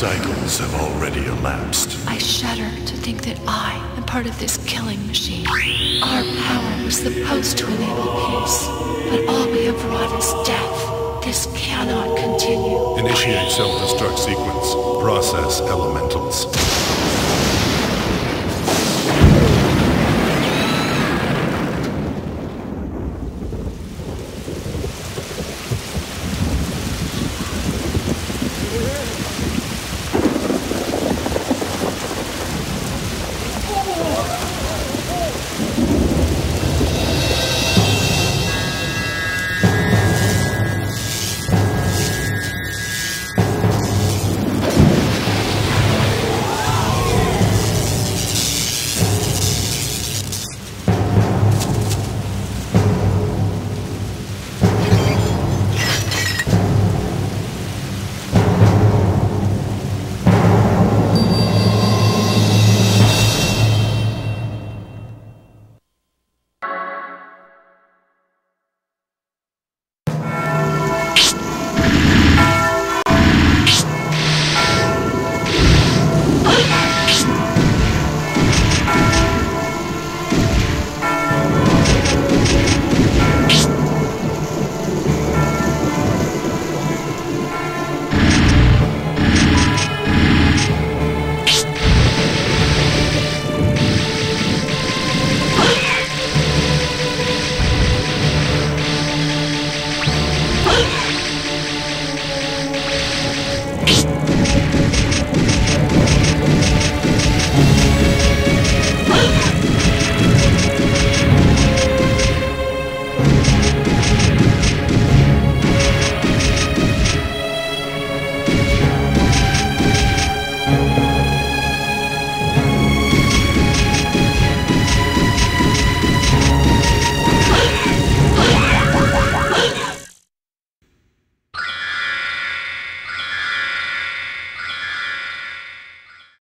cycles have already elapsed. I shudder to think that I am part of this killing machine. Our power was supposed to enable peace, but all we have wrought is death. This cannot continue. Initiate self-destruct sequence. Process elementals.